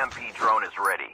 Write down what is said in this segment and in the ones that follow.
EMP drone is ready.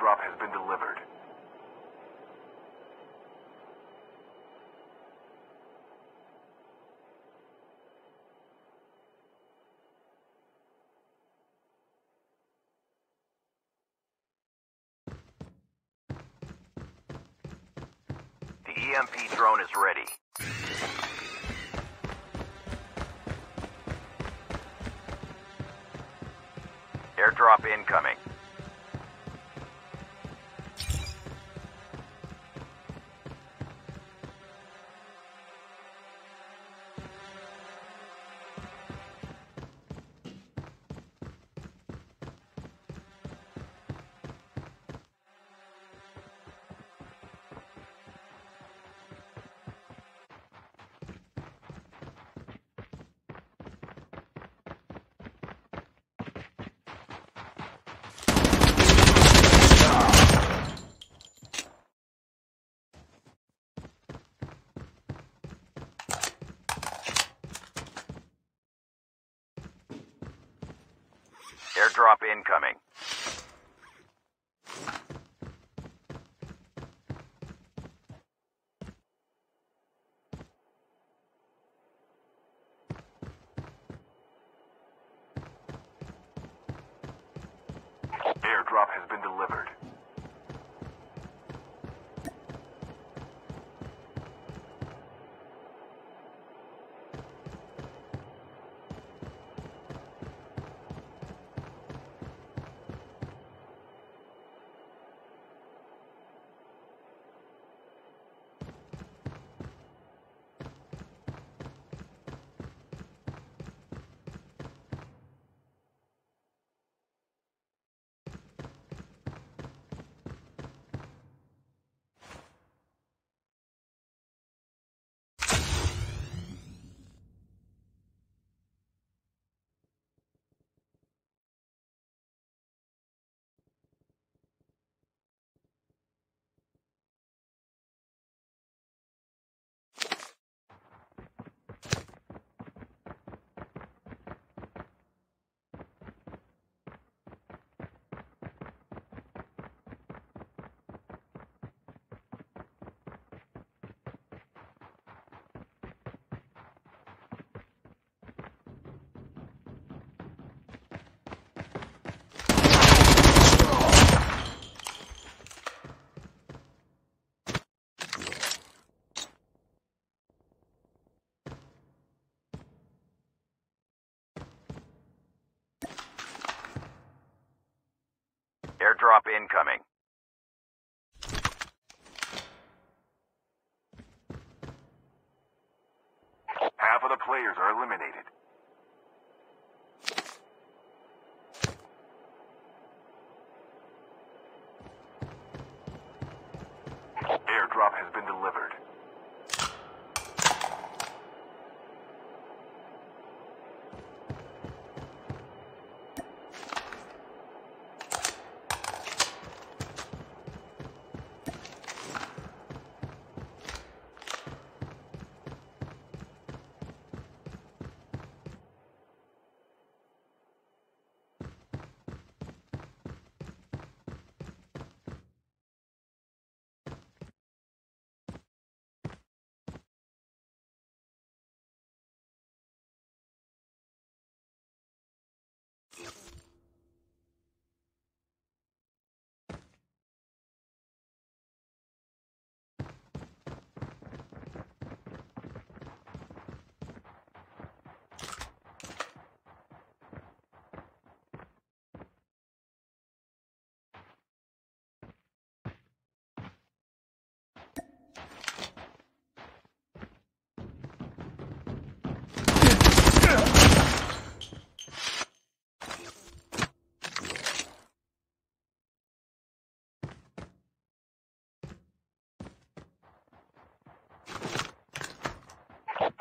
Airdrop has been delivered. The EMP drone is ready. Airdrop incoming. Airdrop incoming. Airdrop incoming. Half of the players are eliminated. Airdrop has been delivered.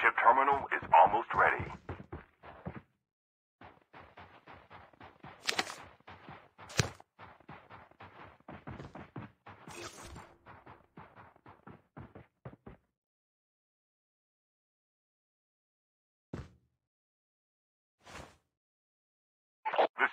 Chip terminal is almost ready. The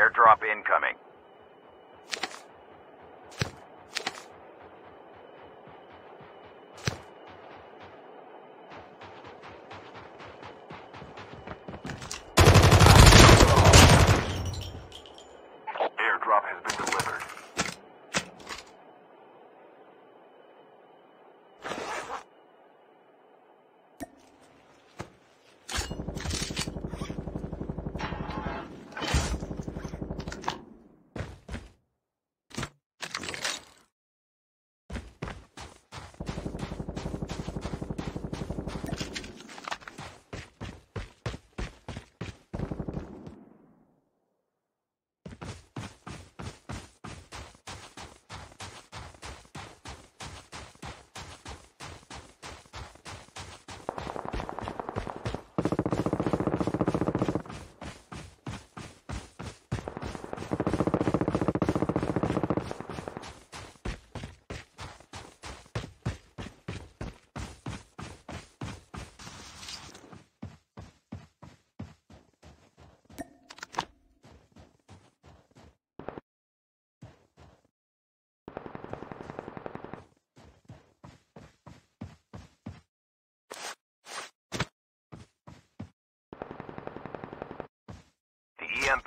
Airdrop incoming. Airdrop has been delivered.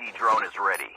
The drone is ready.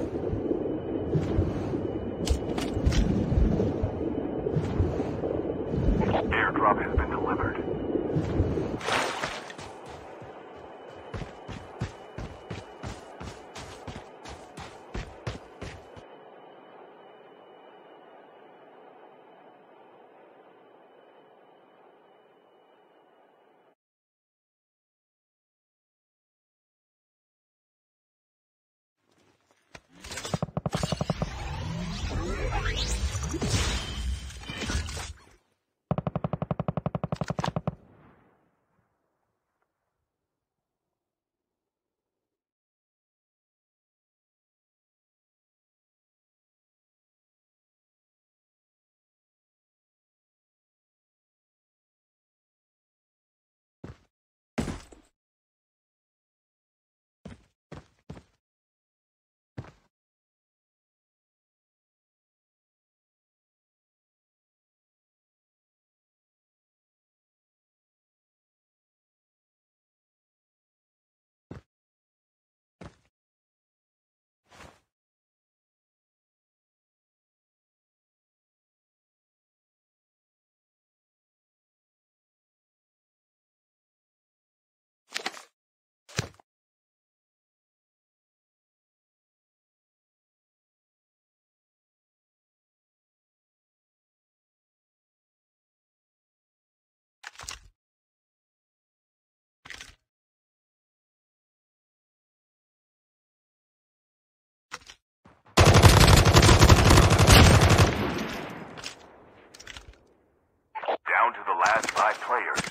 Last five players.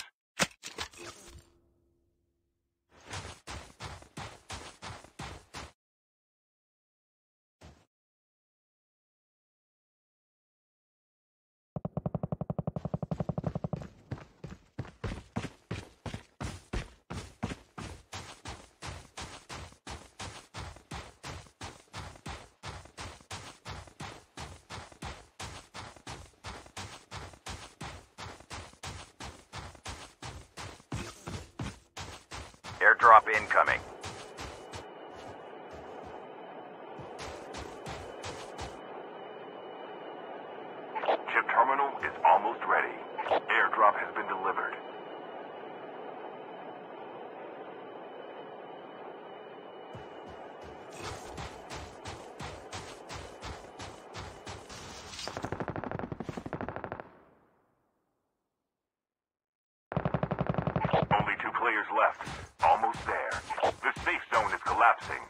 Airdrop incoming. Collapsing.